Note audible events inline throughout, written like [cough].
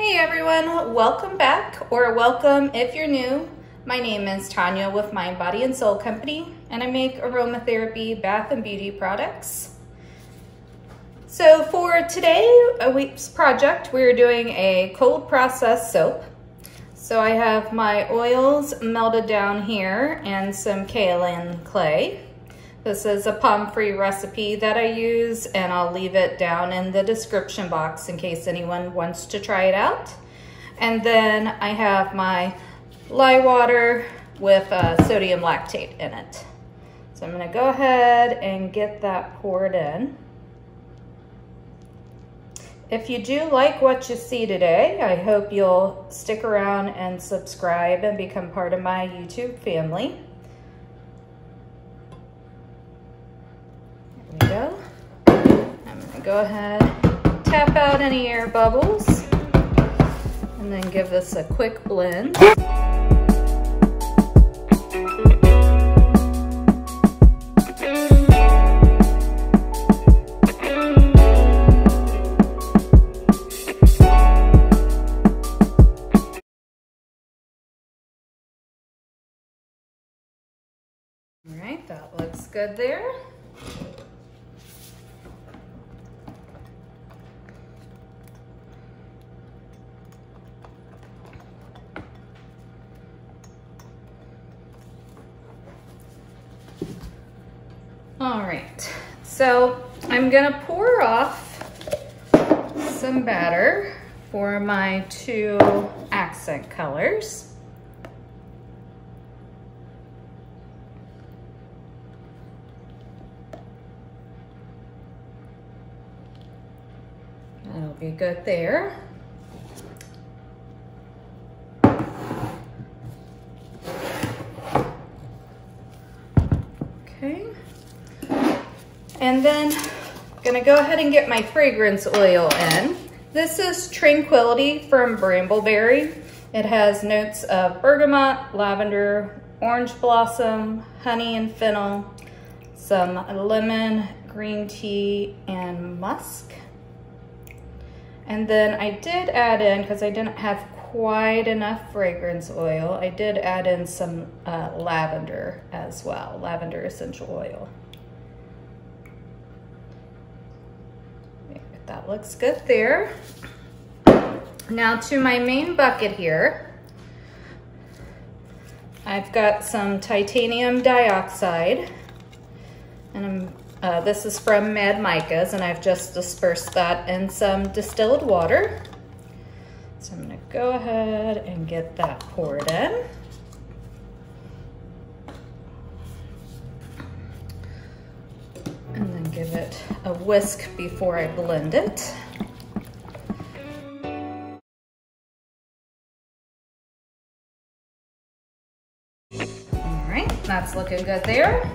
Hey everyone, welcome back or welcome if you're new. My name is Tanya with Mind, Body and Soul Company and I make aromatherapy bath and beauty products. So for today, a week's project, we're doing a cold process soap. So I have my oils melted down here and some kaolin clay. This is a palm-free recipe that I use and I'll leave it down in the description box in case anyone wants to try it out. And then I have my lye water with uh, sodium lactate in it. So I'm gonna go ahead and get that poured in. If you do like what you see today, I hope you'll stick around and subscribe and become part of my YouTube family. we go. I'm gonna go ahead, tap out any air bubbles, and then give this a quick blend. All right, that looks good there. All right, so I'm gonna pour off some batter for my two accent colors. That'll be good there. Okay. Then I'm gonna go ahead and get my fragrance oil in. This is Tranquility from Brambleberry. It has notes of bergamot, lavender, orange blossom, honey and fennel, some lemon, green tea, and musk. And then I did add in, because I didn't have quite enough fragrance oil, I did add in some uh, lavender as well, lavender essential oil. That looks good there. Now to my main bucket here, I've got some titanium dioxide, and I'm, uh, this is from Mad Micas, and I've just dispersed that in some distilled water. So I'm gonna go ahead and get that poured in. A whisk before I blend it. All right, that's looking good there.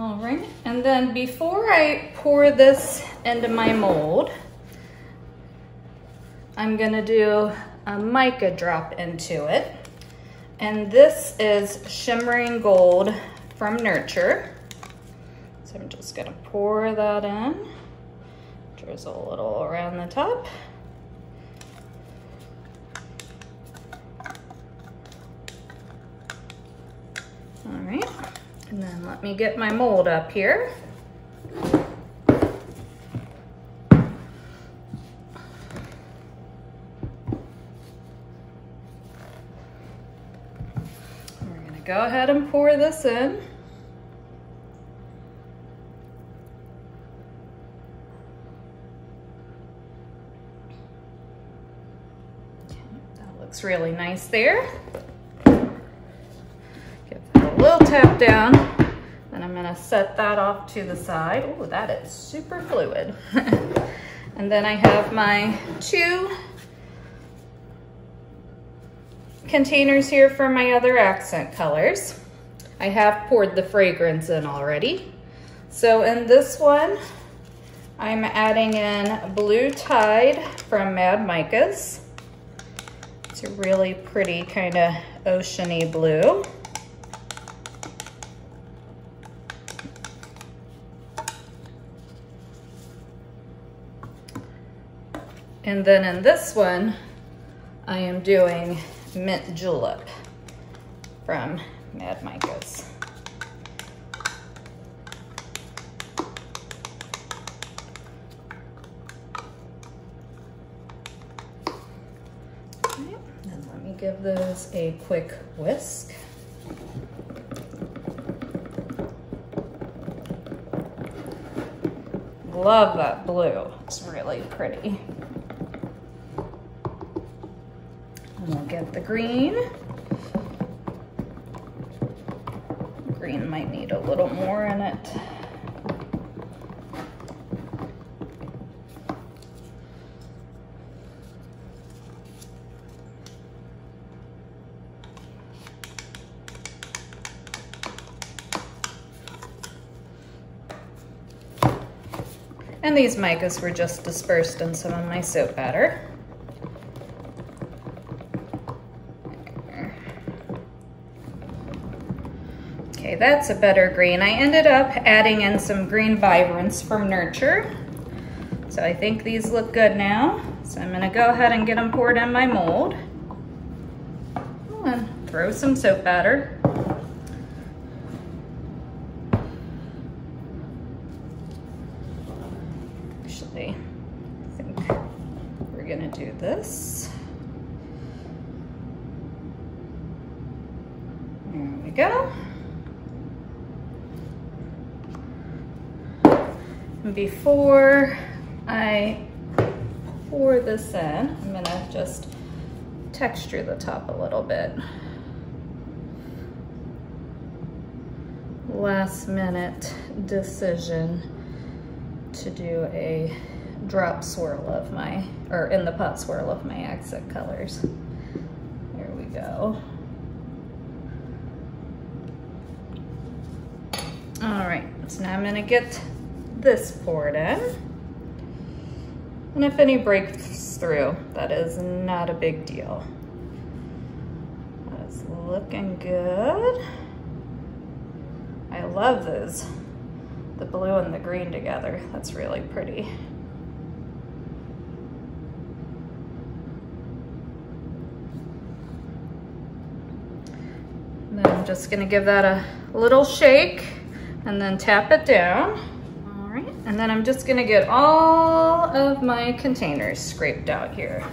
All right, and then before I pour this into my mold, I'm gonna do a mica drop into it. And this is Shimmering Gold from Nurture. So I'm just gonna pour that in. Drizzle a little around the top. All right. And then let me get my mold up here. We're gonna go ahead and pour this in. That looks really nice there little tap down. Then I'm gonna set that off to the side. Oh, that is super fluid. [laughs] and then I have my two containers here for my other accent colors. I have poured the fragrance in already. So in this one, I'm adding in Blue Tide from Mad Micas. It's a really pretty kind of oceany blue. And then in this one, I am doing Mint Julep from Mad Micas. And let me give those a quick whisk. Love that blue. It's really pretty. And we'll get the green. Green might need a little more in it. And these micas were just dispersed in some of my soap batter. Okay, that's a better green. I ended up adding in some green vibrance from Nurture. So I think these look good now. So I'm gonna go ahead and get them poured in my mold. And throw some soap batter. Actually, I think we're gonna do this. There we go. Before I pour this in, I'm gonna just texture the top a little bit. Last minute decision to do a drop swirl of my, or in the pot swirl of my accent colors. There we go. All right, so now I'm gonna get this poured in. And if any breaks through, that is not a big deal. That's looking good. I love those, the blue and the green together. That's really pretty. then I'm just gonna give that a little shake and then tap it down. And then I'm just gonna get all of my containers scraped out here.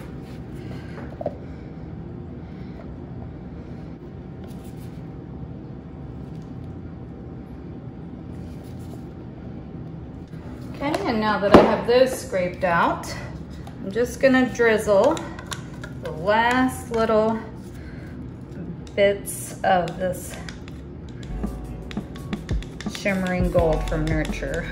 Okay, and now that I have those scraped out, I'm just gonna drizzle the last little bits of this shimmering gold from Nurture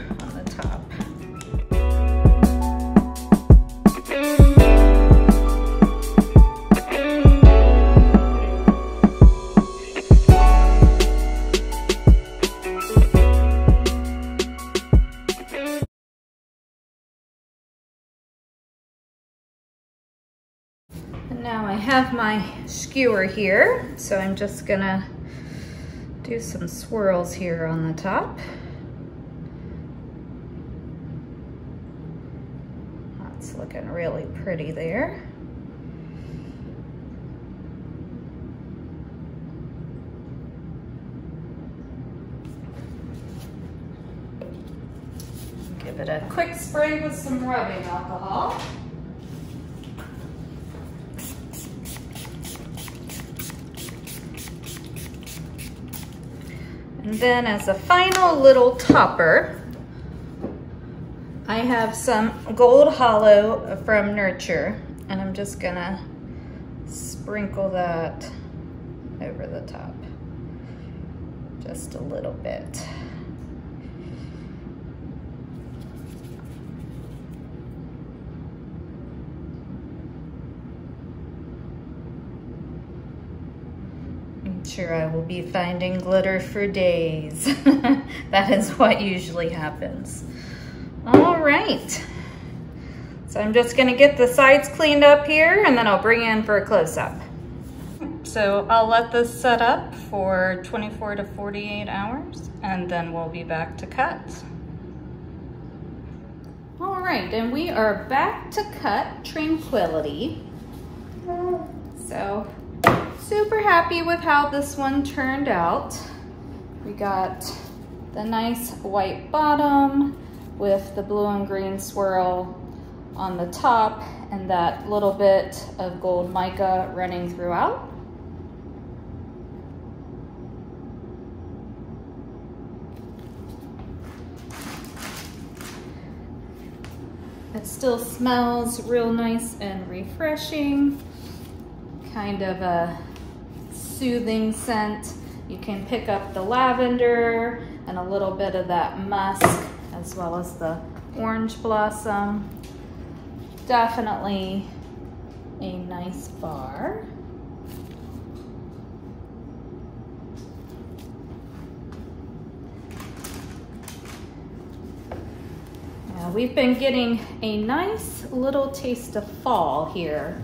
skewer here, so I'm just gonna do some swirls here on the top. That's looking really pretty there. Give it a quick spray with some rubbing alcohol. And then as a final little topper, I have some Gold Hollow from Nurture, and I'm just gonna sprinkle that over the top, just a little bit. Sure I will be finding glitter for days. [laughs] that is what usually happens. All right. So I'm just gonna get the sides cleaned up here and then I'll bring in for a close-up. So I'll let this set up for 24 to 48 hours and then we'll be back to cut. All right, and we are back to cut Tranquility. So super happy with how this one turned out. We got the nice white bottom with the blue and green swirl on the top and that little bit of gold mica running throughout. It still smells real nice and refreshing. Kind of a soothing scent. You can pick up the lavender and a little bit of that musk as well as the orange blossom. Definitely a nice bar. Now we've been getting a nice little taste of fall here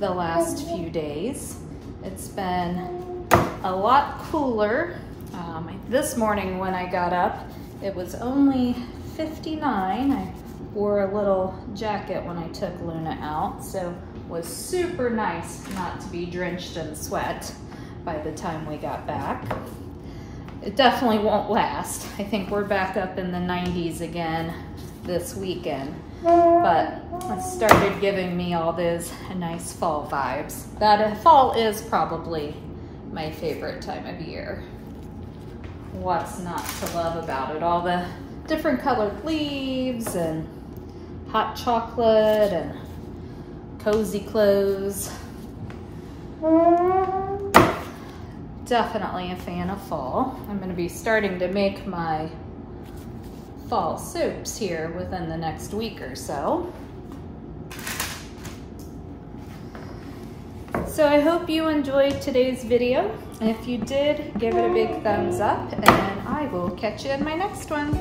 the last oh, few days. It's been a lot cooler. Um, this morning when I got up, it was only 59. I wore a little jacket when I took Luna out, so was super nice not to be drenched in sweat by the time we got back. It definitely won't last. I think we're back up in the 90s again this weekend but it started giving me all those nice fall vibes. That fall is probably my favorite time of year. What's not to love about it? All the different colored leaves and hot chocolate and cozy clothes. Definitely a fan of fall. I'm gonna be starting to make my fall soups here within the next week or so. So I hope you enjoyed today's video. If you did, give it a big thumbs up and I will catch you in my next one.